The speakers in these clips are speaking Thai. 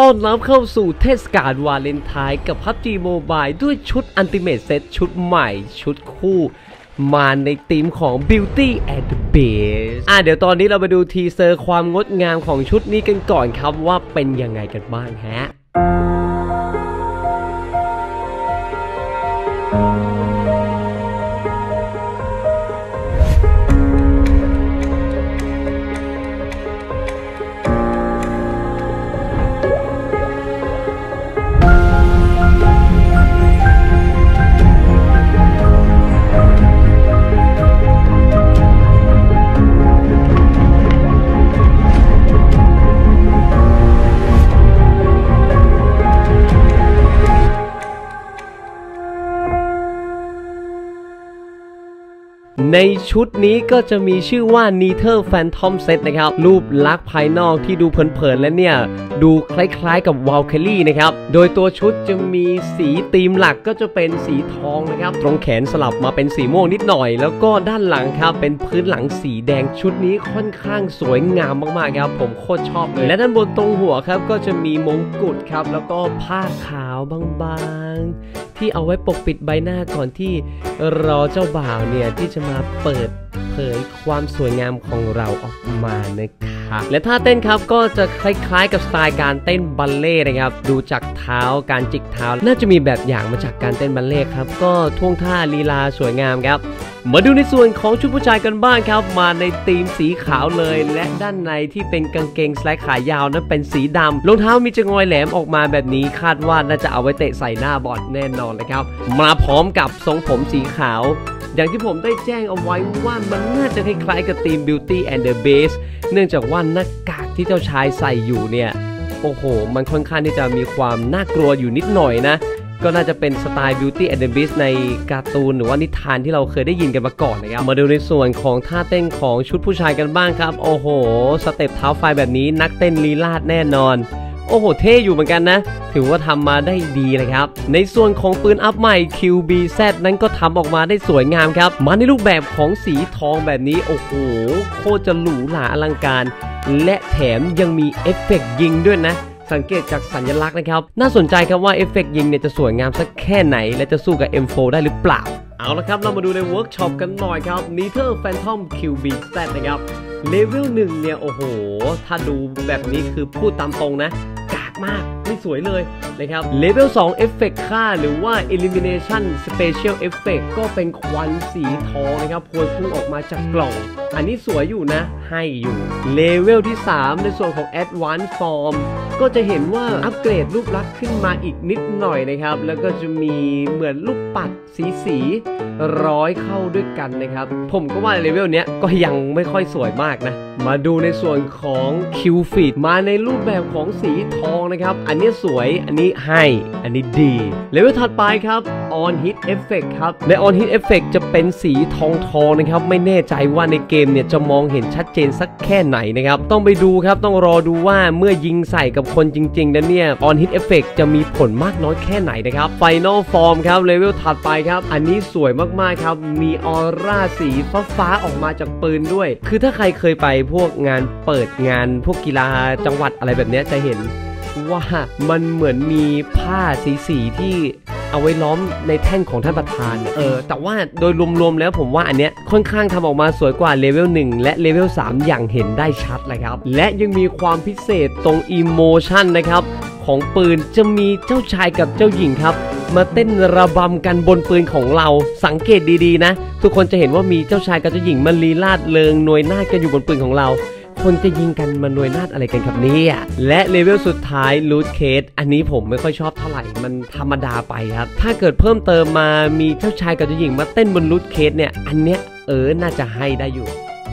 ต้อนรับเข้าสู่เทศกาลวาเลนไทน์กับ PUBG Mobile ด้วยชุด Ultimate Set ชุดใหม่ชุดคู่ มาในธีมของ Beauty and the Beast อะเดี๋ยวตอนนี้เรามาดู teaser ความงดงามของชุดนี้กันก่อนครับว่าเป็นยังไงกันบ้างฮะ ในชุดนี้ก็จะมีชื่อว่า n e t h e r Phantom Set นะครับ รูปลักษณ์ภายนอกที่ดูเผินๆและเนี่ย ดูคล้ายๆกับ w a l k y r i นะครับ โดยตัวชุดจะมีสีธีมหลักก็จะเป็นสีทองนะครับ ตรงแขนสลับมาเป็นสีม่วงนิดหน่อย แล้วก็ด้านหลังครับ เป็นพื้นหลังสีแดงชุดนี้ค่อนข้างสวยงามมากๆครับ ผมโคตรชอบเลย และด้านบนตรงหัวครับก็จะมีมงกุฎครับ แล้วก็ผ้าขาวบางๆ ที่เอาไว้ปกปิดใบหน้าก่อนที่รอเจ้าบ่าวเนี่ยที่จะมาเปิดเผยความสวยงามของเราออกมานะครับและท่าเต้นครับก็จะคล้ายๆ กับสไตล์การเต้นบัลเล่ต์นะครับ ดูจากเท้าการจิกเท้า น่าจะมีแบบอย่างมาจากการเต้นบัลเล่ต์ครับ ก็ท่วงท่าลีลาสวยงามครับ มาดูในส่วนของชุดผู้ชายกันบ้างครับ มาในธีมสีขาวเลย และด้านในที่เป็นกางเกงสไลด์ขายาวนั้นเป็นสีดำรองเท้ามีจงอยแหลมออกมาแบบนี้คาดว่าน่าจะเอาไว้เตะใส่หน้าบอลแน่นอนเลยครับ มาพร้อมกับทรงผมสีขาว อย่างที่ผมได้แจ้งเอาไว้ว่ามันน่าจะคล้ายๆกับธีม Beauty and the Beast เนื่องจากว่าหน้ากากที่เจ้าชายใส่อยู่เนี่ย โอ้โห มันค่อนข้างที่จะมีความน่ากลัวอยู่นิดหน่อยนะ ก็น่าจะเป็นสไตล์ Beauty and the Beast ในการ์ตูนหรือว่านิทานที่เราเคยได้ยินกันมาก่อนนะครับ มาดูในส่วนของท่าเต้นของชุดผู้ชายกันบ้างครับ โอ้โห สเต็ปเท้าไฟแบบนี้นักเต้นลีลาดแน่นอน โอ้โห เท่อยู่เหมือนกันนะ ถือว่าทำมาได้ดีเลยครับ ในส่วนของปืนอัพใหม่ QBZ นั้นก็ทำออกมาได้สวยงามครับ มาในรูปแบบของสีทองแบบนี้ โอ้โห โคตรจะหรูหราอลังการ และแถมยังมีเอฟเฟกต์ยิงด้วยนะสังเกตจากสัญลักษณ์นะครับ น่าสนใจครับว่าเอฟเฟกต์ยิงเนี่ยจะสวยงามสักแค่ไหน และจะสู้กับ M4 ได้หรือเปล่า เอาละครับ เรามาดูในเวิร์กช็อปกันหน่อยครับ n e t h e r Phantom QBZ นะครับ เลเวล1เนี่ย โอ้โห ถ้าดูแบบนี้คือพูดตามตรงนะ กากมากไม่สวยเลยนะครับเลเวล2 Effect ค่าหรือว่า Elimination Special Effect ก็เป็นควันสีทองนะครับพวยพุ่งออกมาจากกล่อง อันนี้สวยอยู่นะ ให้อยู่เลเวลที่ 3 ในส่วนของ Advanced Form ก็จะเห็นว่าอัปเกรดรูปลักษณ์ขึ้นมาอีกนิดหน่อยนะครับ แล้วก็จะมีเหมือนลูกปัดสีสีร้อยเข้าด้วยกันนะครับ ผมก็ว่าเลเวลเนี้ยก็ยังไม่ค่อยสวยมากนะ มาดูในส่วนของ Kill Feed มาในรูปแบบของสีทองนะครับอันนี้สวย อันนี้ให้ อันนี้ดีเลเวลถัดไปครับ On Hit Effect ครับ ใน On Hit Effect จะเป็นสีทองทองนะครับ ไม่แน่ใจว่าในเกมเนี่ยจะมองเห็นชัดเจนสักแค่ไหนนะครับ ต้องไปดูครับ ต้องรอดูว่าเมื่อยิงใส่กับคนจริงๆนั้นเนี่ย On Hit Effect จะมีผลมากน้อยแค่ไหนนะครับ Final Form ครับเลเวลถัดไปครับ อันนี้สวยมากๆครับ มีออร่าสีฟ้าๆออกมาจากปืนด้วย คือถ้าใครเคยไปพวกงานเปิดงานพวกกีฬาจังหวัดอะไรแบบนี้จะเห็น ว่ามันเหมือนมีผ้าสีสีๆที่เอาไว้ล้อมในแท่นของท่านประธานเนี่ยเออ แต่ว่าโดยรวมๆ แล้วผมว่าอันเนี้ยค่อนข้างทำออกมาสวยกว่าเลเวล1และเลเวล3อย่างเห็นได้ชัดเลยครับ และยังมีความพิเศษตรง emotion นะครับ ของปืนจะมีเจ้าชายกับเจ้าหญิงครับมาเต้นระบำกันบนปืนของเราสังเกตดีๆนะ ทุกคนจะเห็นว่ามีเจ้าชายกับเจ้าหญิงมันลีลาดเลิงหน่วยหน้ากันอยู่บนปืนของเรา คนจะยิงกันมานวยนาดอะไรกันครับเนี่ยและเลเวลสุดท้าย loot crate อันนี้ผมไม่ค่อยชอบเท่าไหร่มันธรรมดาไปครับ ถ้าเกิดเพิ่มเติมมามีเจ้าชายกับเจ้าหญิงมาเต้นบน loot crate เนี่ย อันเนี้ยเออน่าจะให้ได้อยู่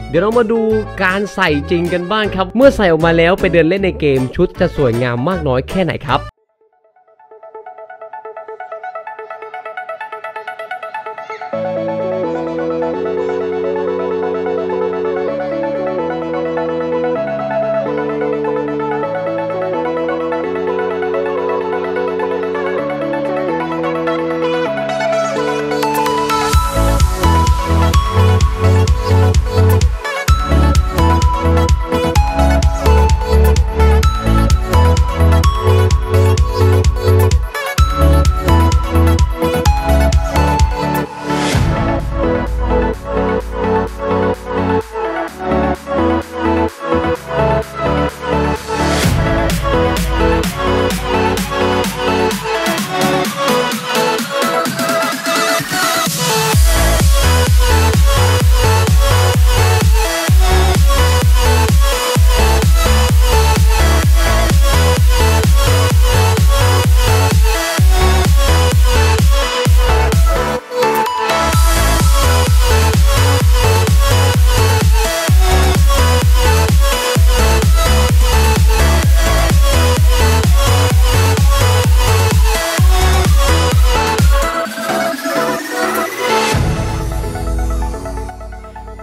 เดี๋ยวเรามาดูการใส่จริงกันบ้างครับ เมื่อใส่ออกมาแล้วไปเดินเล่นในเกมชุดจะสวยงามมากน้อยแค่ไหนครับ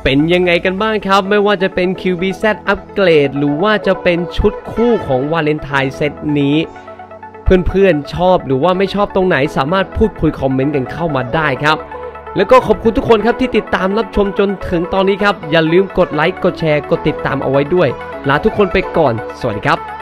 เป็นยังไงกันบ้างครับ ไม่ว่าจะเป็น QBZ อัปเกรดหรือว่าจะเป็นชุดคู่ของวาเลนไทน์เซตนี้ เพื่อนๆชอบหรือว่าไม่ชอบตรงไหนสามารถพูดคุยคอมเมนต์กันเข้ามาได้ครับ แล้วก็ขอบคุณทุกคนครับที่ติดตามรับชมจนถึงตอนนี้ครับ อย่าลืมกดไลค์กดแชร์กดติดตามเอาไว้ด้วยลาทุกคนไปก่อน สวัสดีครับ